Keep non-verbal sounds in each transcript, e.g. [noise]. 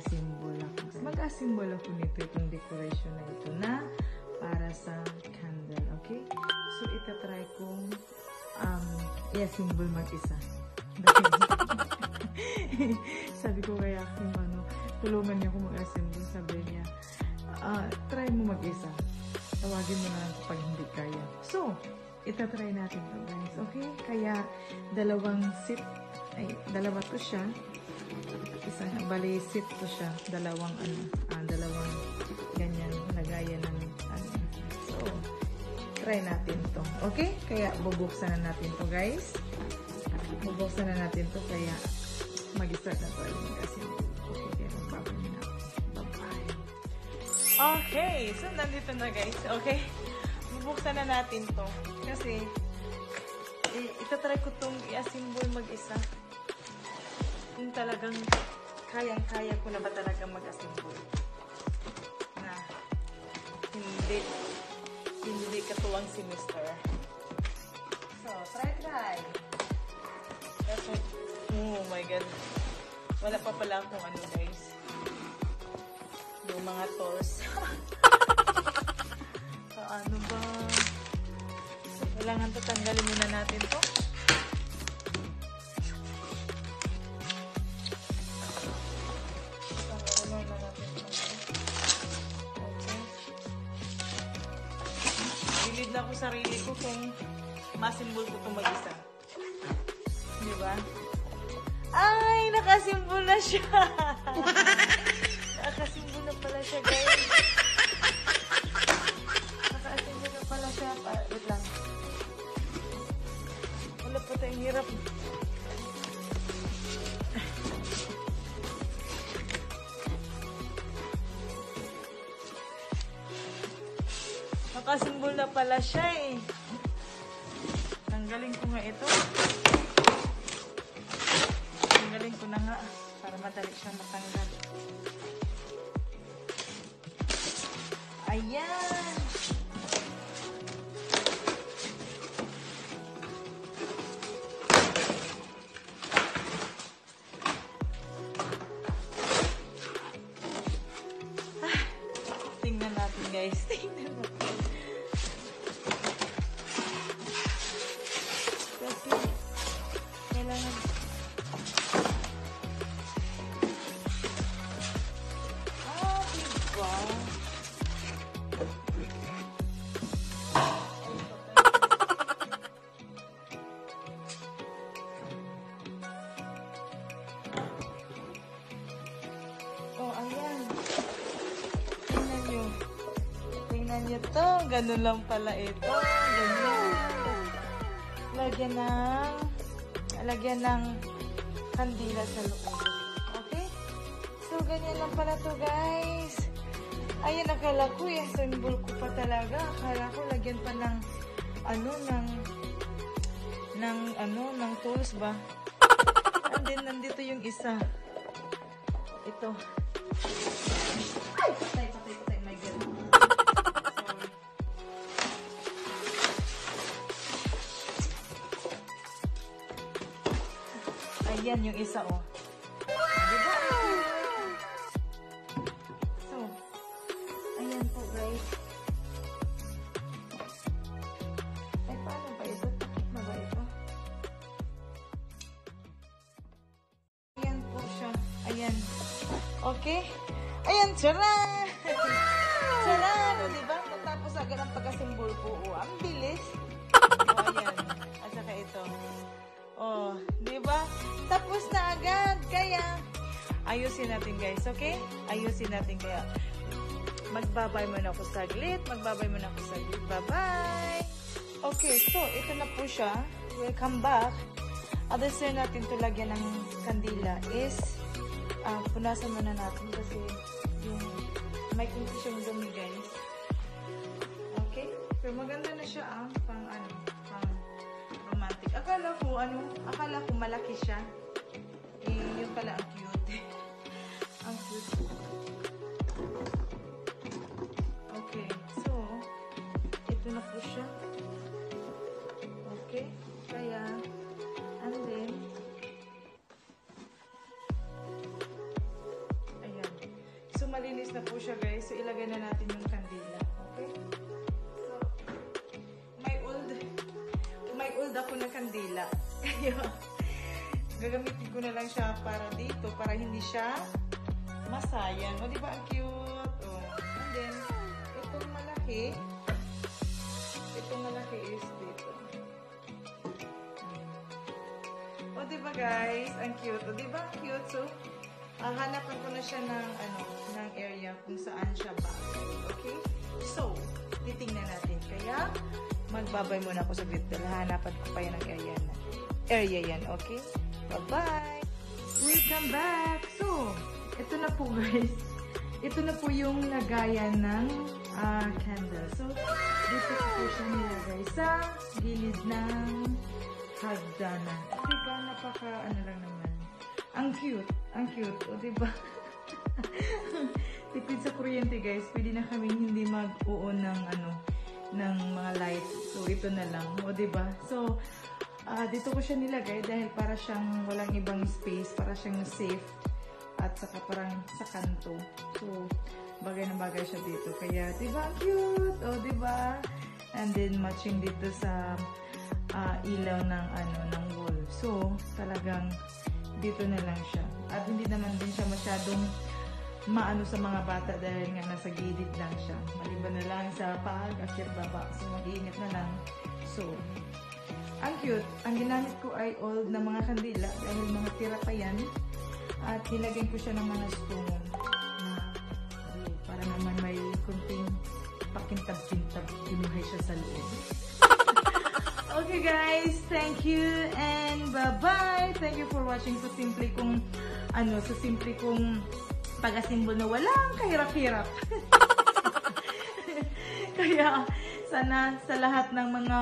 mag-assemble ako. Mag-assemble ako nito itong decoration na ito na para sa candle, okay? So, itatry kong um, i-assemble mag-isa. [laughs] Sabi ko kaya aking ano, tulungan niya ako mag-assemble. Sabi niya, ah, try mo mag-isa. Tawagin mo na lang hindi kaya. So, itatry natin to guys. Okay? Kaya, dalawang seat, ay, dalawa to siya. Isang, bali, seat to siya. Dalawang, ano, ah, dalawang ganyan, lagayan ng, ano. So, try natin to. Okay? Kaya, bubuksan na natin to guys. Bubuksan na natin to, kaya, mag-start na tayo kasi okay, na. Bye-bye. Okay, so nandito na guys. Okay, bubuksan na natin to. Kasi, i- itatry ko tong i-assemble mag-isa. Kung talagang kayang-kaya ko na ba talaga mag-assemble. Na, hindi, hindi katuwang si Mr. So, try, try. Kasi, oh my God. Wala pa pala akong ano guys. Yung mga tools. Paano [laughs] ba? So, kailangan tatanggalin muna natin to. Masimbol ko itong mag-isa. Di ba? Ay, nakasimbol na siya. nakasimbol na pala siya, guys. Nakasimbol na pala siya. Pa, wait lang. Wala pa tayong hirap. Nakasimbol na pala siya eh. Tanggalin ko nga ito. Tanggalin ko na nga para madali siyang matanggal. Ayan! Nyo to. Ganun lang pala ito. Ganyan. Lagyan ng lagyan ng kandila sa loob. Okay? So, ganyan lang pala to, guys. Ayan, akala ko, yung symbol ko pa talaga. Akala ko, lagyan pa ng, ano, ng, ng, ano, ng tools ba? And then, nandito yung isa. Ito. Ayan yung isa, oh. Diba? So, ayan po, guys. Ay, paano ba ito? Takip na ba ito? Ayan po siya. Ayan. Okay? Ayan, charan! charan! O, diba? Matapos agad ang pagkasimbol po. O, ang bilis. O, ayan. At saka ito. Oh, di ba? Tapos na agad. Kaya, ayusin natin guys, okay? Ayusin natin kaya. Magbabay muna ako saglit. Magbabay muna ako saglit. Bye-bye! Okay, so, ito na po siya. Welcome back. Other side natin to lagyan ng kandila is ah, punasan muna natin kasi yung may kunti siyang dumi guys. Okay? Pero maganda na siya ah, pang ano, ano, akala ko malaki siya. Eh, yun pala ang cute. [laughs] ang cute. Okay, so, ito na po siya. Okay, kaya, and then, ayan. So, malinis na po siya guys. So, ilagay na natin yung kandila. Na kandila. [laughs] Kaya, gagamitin ko na lang siya para dito, para hindi siya masayang. O, di ba ang cute? O, and then, itong malaki, itong malaki is dito. O, di ba guys? Ang cute. O, di ba cute? So, ah, hanapan ko na siya ng, ano, ng area kung saan siya ba. Okay? So, titingnan natin. Kaya, magbabay muna ako sa dahil hanapan ko pa yan ng area na. Area yan, okay? Bye-bye! Welcome back! So, ito na po guys. Ito na po yung lagayan ng ah, candle. So, dito po siya nilagay sa gilid ng hagdanan. Diba, napaka, ano lang naman. Ang cute. Ang cute. O, diba? [laughs] Tipid sa kuryente, guys. Pwede na kami hindi mag-uon ng, ano, ng mga lights. So, ito na lang. O, diba? So, ah, dito ko siya nilagay dahil para siyang walang ibang space. Para siyang safe. At saka parang sa kanto. So, bagay na bagay siya dito. Kaya, diba? Cute! O, diba? And then, matching dito sa ah, ilaw ng ano ng wall. So, talagang dito na lang siya. At hindi naman din siya masyadong maano sa mga bata dahil nga nasa gilid lang siya. Maliban na lang sa pag-akir baba. So, mag-iingat na lang. So, ang cute. Ang ginamit ko ay old na mga kandila dahil mga tira pa yan. At nilagyan ko siya ng mga stone na blue para naman may kunting pakintab-kintab kinuhay siya sa loob. [laughs] Okay guys, thank you and bye-bye. Thank you for watching sa simple kong ano, sa simple kong pag-asimbol na walang kahirap-hirap. [laughs] Kaya sana sa lahat ng mga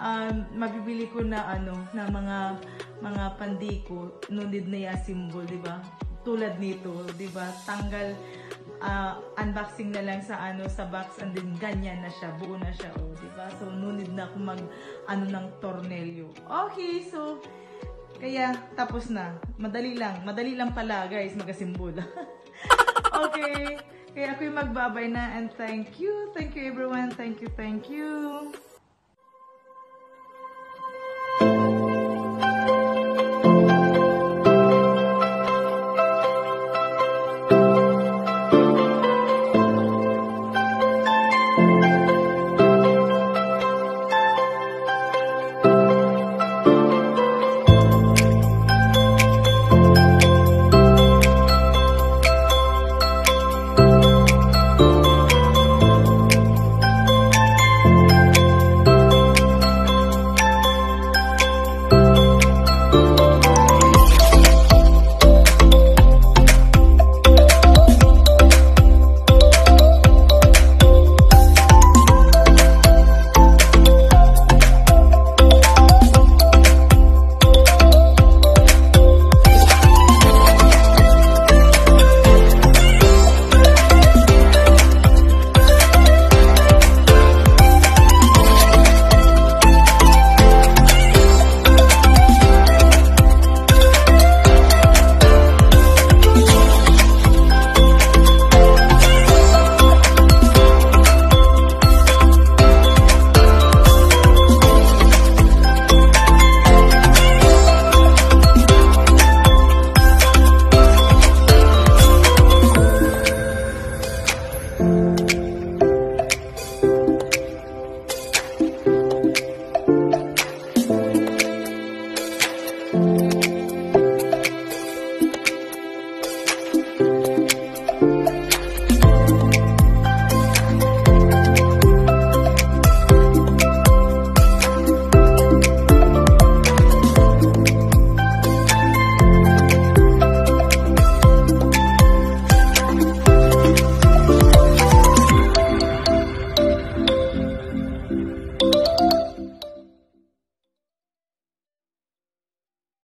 um, mabibili ko na ano, na mga mga pandiko, no need na i-assemble, 'di ba? Tulad nito, 'di ba? Tanggal ah, unboxing na lang sa ano sa box and then ganyan na siya, buo na siya, oh, 'di ba? So no need na ako mag ano ng tornilyo. Okay, so kaya tapos na. Madali lang, madali lang pala, guys, mag-assemble. [laughs] okay. Kaya ako'y magbabay na and thank you. Thank you everyone. Thank you, thank you.